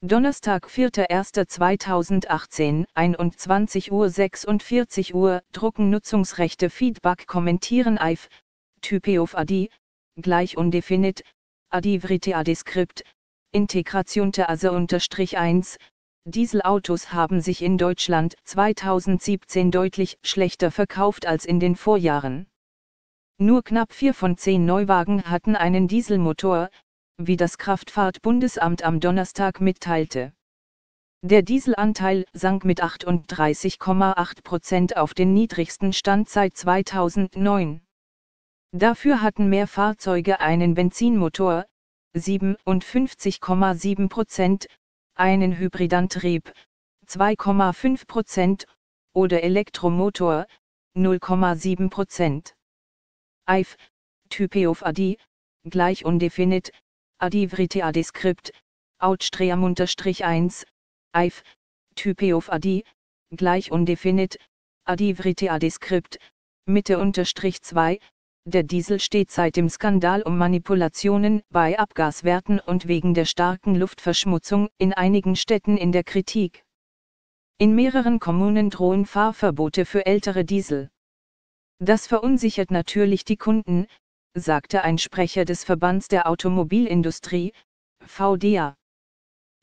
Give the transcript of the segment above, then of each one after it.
Donnerstag, 4.1.2018, 21 Uhr 46 Uhr, Drucken Nutzungsrechte Feedback kommentieren IF, Type of ADI, gleich undefinit, ADI Vrite ADI Skript, Integration der ASE unterstrich 1, Dieselautos haben sich in Deutschland 2017 deutlich schlechter verkauft als in den Vorjahren. Nur knapp 4 von 10 Neuwagen hatten einen Dieselmotor, wie das Kraftfahrtbundesamt am Donnerstag mitteilte. Der Dieselanteil sank mit 38,8 Prozent auf den niedrigsten Stand seit 2009. Dafür hatten mehr Fahrzeuge einen Benzinmotor, 57,7 Prozent, einen Hybridantrieb, 2,5 Prozent, oder Elektromotor, 0,7 Prozent. EIF, Type of ADI, gleich undefinit, Adivrite Adeskript, Outstream-1, EIF, Type of Adi, gleich undefinit, Adivrite Adeskript, Mitte-2, der Diesel steht seit dem Skandal um Manipulationen bei Abgaswerten und wegen der starken Luftverschmutzung in einigen Städten in der Kritik. In mehreren Kommunen drohen Fahrverbote für ältere Diesel. Das verunsichert natürlich die Kunden, sagte ein Sprecher des Verbands der Automobilindustrie, VDA.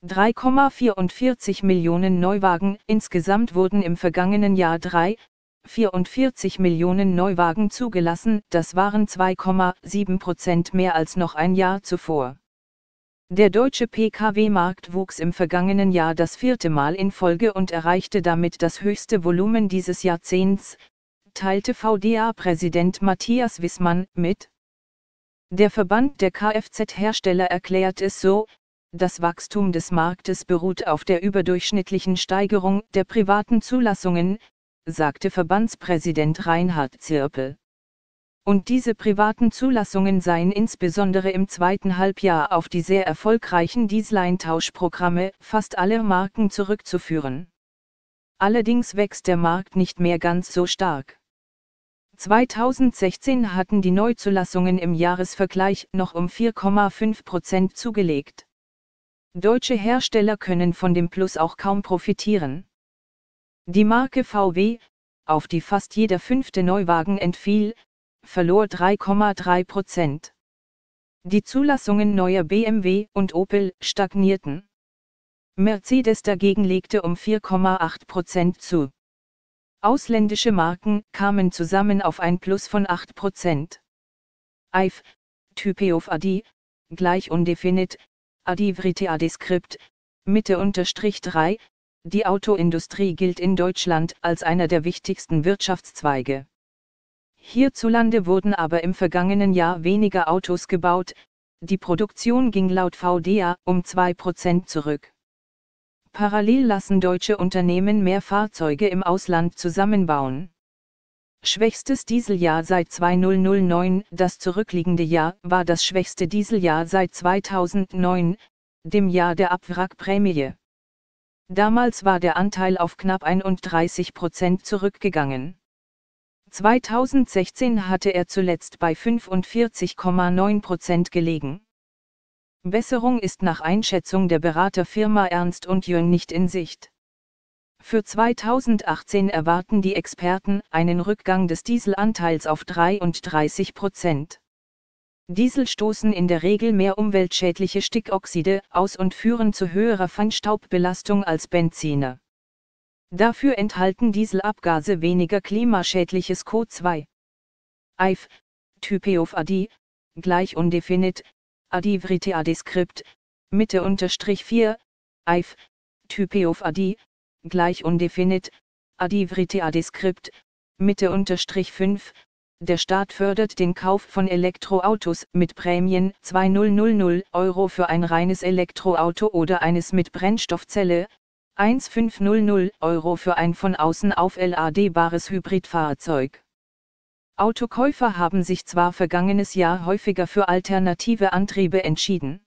3,44 Millionen Neuwagen insgesamt wurden im vergangenen Jahr 3,44 Millionen Neuwagen zugelassen, das waren 2,7 Prozent mehr als noch ein Jahr zuvor. Der deutsche Pkw-Markt wuchs im vergangenen Jahr das vierte Mal in Folge und erreichte damit das höchste Volumen dieses Jahrzehnts, teilte VDA-Präsident Matthias Wissmann mit. Der Verband der Kfz-Hersteller erklärt es so, das Wachstum des Marktes beruht auf der überdurchschnittlichen Steigerung der privaten Zulassungen, sagte Verbandspräsident Reinhard Zirpel. Und diese privaten Zulassungen seien insbesondere im zweiten Halbjahr auf die sehr erfolgreichen Dieseleintauschprogramme fast aller Marken zurückzuführen. Allerdings wächst der Markt nicht mehr ganz so stark. 2016 hatten die Neuzulassungen im Jahresvergleich noch um 4,5 Prozent zugelegt. Deutsche Hersteller können von dem Plus auch kaum profitieren. Die Marke VW, auf die fast jeder fünfte Neuwagen entfiel, verlor 3,3 Prozent. Die Zulassungen neuer BMW und Opel stagnierten. Mercedes dagegen legte um 4,8 Prozent zu. Ausländische Marken kamen zusammen auf ein Plus von 8%. EIF, Type of ADI, gleich undefinit, Adivrite Adeskript, Mitte unterstrich 3, die Autoindustrie gilt in Deutschland als einer der wichtigsten Wirtschaftszweige. Hierzulande wurden aber im vergangenen Jahr weniger Autos gebaut, die Produktion ging laut VDA um 2% zurück. Parallel lassen deutsche Unternehmen mehr Fahrzeuge im Ausland zusammenbauen. Schwächstes Dieseljahr seit 2009, das zurückliegende Jahr war das schwächste Dieseljahr seit 2009, dem Jahr der Abwrackprämie. Damals war der Anteil auf knapp 31 Prozent zurückgegangen. 2016 hatte er zuletzt bei 45,9 Prozent gelegen. Besserung ist nach Einschätzung der Beraterfirma Ernst und Jüng nicht in Sicht. Für 2018 erwarten die Experten einen Rückgang des Dieselanteils auf 33 Prozent. Diesel stoßen in der Regel mehr umweltschädliche Stickoxide aus und führen zu höherer Feinstaubbelastung als Benziner. Dafür enthalten Dieselabgase weniger klimaschädliches CO2. EIF, Type of ADI, gleich undefinit, Adivrite Adeskript, Mitte unterstrich 4, EIF, Type of Adi, gleich undefinit, Adivrite Adeskript, Mitte unterstrich 5, der Staat fördert den Kauf von Elektroautos mit Prämien 2000 Euro für ein reines Elektroauto oder eines mit Brennstoffzelle, 1500 Euro für ein von außen auf LAD-bares Hybridfahrzeug. Autokäufer haben sich zwar vergangenes Jahr häufiger für alternative Antriebe entschieden.